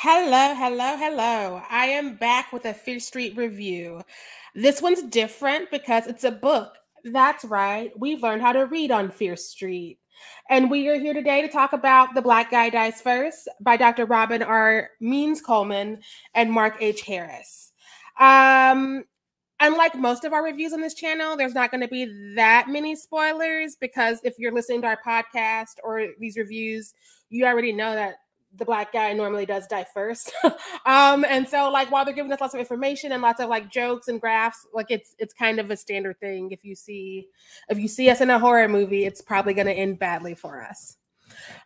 Hello, hello, hello. I am back with a Fierce Street review. This one's different because it's a book. That's right. We've learned how to read on Fierce Street. And we are here today to talk about The Black Guy Dies First by Dr. Robin R. Means Coleman and Mark H. Harris. Um, unlike most of our reviews on this channel, there's not going to be that many spoilers because if you're listening to our podcast or these reviews, you already know that the black guy normally does die first. um, and so like while they're giving us lots of information and lots of like jokes and graphs, like it's it's kind of a standard thing. If you see if you see us in a horror movie, it's probably gonna end badly for us.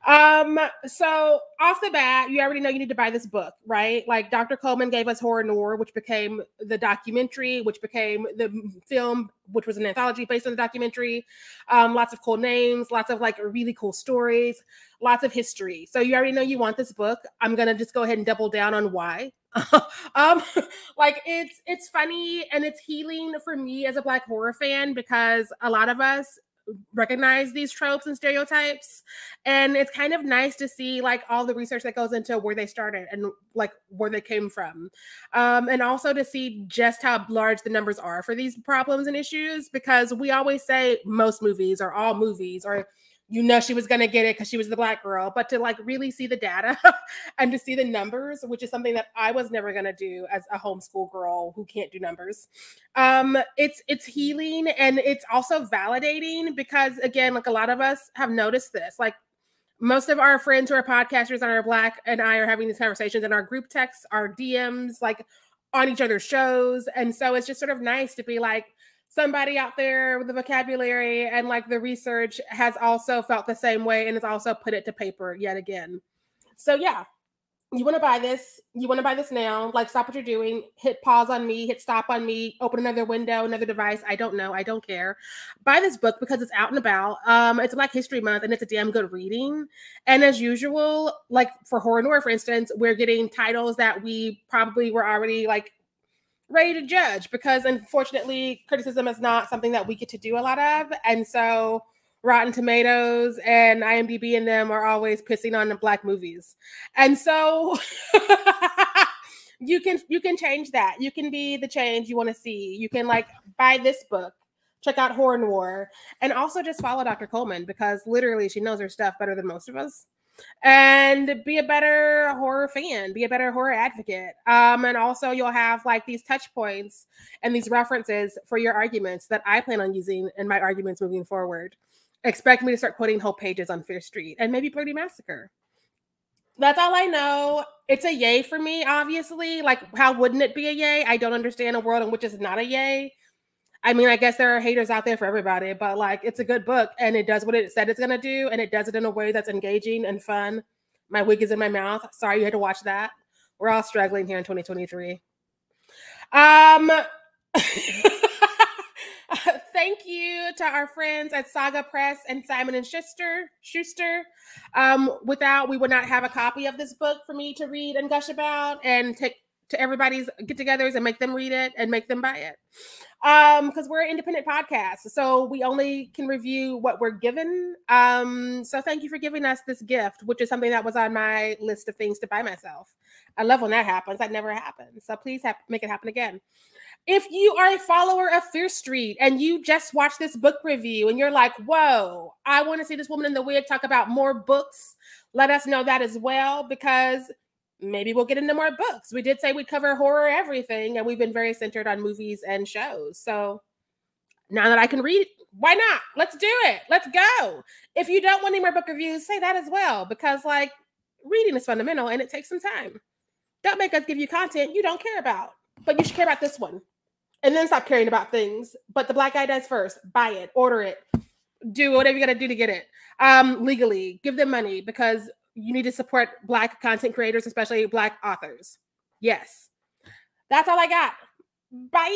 Um, so off the bat, you already know you need to buy this book, right? Like Dr. Coleman gave us Horror Noir, which became the documentary, which became the film, which was an anthology based on the documentary. Um, lots of cool names, lots of like really cool stories, lots of history. So you already know you want this book. I'm gonna just go ahead and double down on why. um like it's it's funny and it's healing for me as a black horror fan because a lot of us recognize these tropes and stereotypes. And it's kind of nice to see like all the research that goes into where they started and like where they came from. Um, and also to see just how large the numbers are for these problems and issues because we always say most movies or all movies or you know she was going to get it because she was the black girl but to like really see the data and to see the numbers which is something that i was never going to do as a homeschool girl who can't do numbers um it's it's healing and it's also validating because again like a lot of us have noticed this like most of our friends who are podcasters and are black and i are having these conversations in our group texts our dms like on each other's shows and so it's just sort of nice to be like somebody out there with the vocabulary and like the research has also felt the same way and has also put it to paper yet again. So yeah, you want to buy this, you want to buy this now, like stop what you're doing, hit pause on me, hit stop on me, open another window, another device. I don't know. I don't care. Buy this book because it's out and about. Um, it's Black History Month and it's a damn good reading. And as usual, like for horror noir, for instance, we're getting titles that we probably were already like ready to judge because unfortunately criticism is not something that we get to do a lot of. And so rotten tomatoes and imdb and them are always pissing on the black movies. And so you can you can change that. You can be the change you want to see. You can like buy this book check out horror noir and also just follow dr coleman because literally she knows her stuff better than most of us and be a better horror fan, be a better horror advocate. Um, and also you'll have like these touch points and these references for your arguments that I plan on using in my arguments moving forward. Expect me to start quoting whole pages on Fierce Street and maybe Bloody Massacre. That's all I know. It's a yay for me, obviously. Like, how wouldn't it be a yay? I don't understand a world in which it's not a yay. I mean, I guess there are haters out there for everybody, but like it's a good book and it does what it said it's gonna do, and it does it in a way that's engaging and fun. My wig is in my mouth. Sorry you had to watch that. We're all struggling here in 2023. Um thank you to our friends at Saga Press and Simon and Schuster. Schuster. Um, without we would not have a copy of this book for me to read and gush about and take to everybody's get-togethers and make them read it and make them buy it. Um, because we're an independent podcast, so we only can review what we're given. Um, so thank you for giving us this gift, which is something that was on my list of things to buy myself. I love when that happens. That never happens. So please make it happen again. If you are a follower of Fierce Street and you just watched this book review and you're like, whoa, I want to see this woman in the wig talk about more books, let us know that as well because maybe we'll get into more books. We did say we'd cover horror everything, and we've been very centered on movies and shows. So now that I can read, why not? Let's do it. Let's go. If you don't want any more book reviews, say that as well, because like reading is fundamental and it takes some time. Don't make us give you content you don't care about, but you should care about this one. And then stop caring about things. But the black guy dies first. Buy it, order it, do whatever you got to do to get it um, legally. Give them money because you need to support black content creators, especially black authors. Yes. That's all I got. Bye.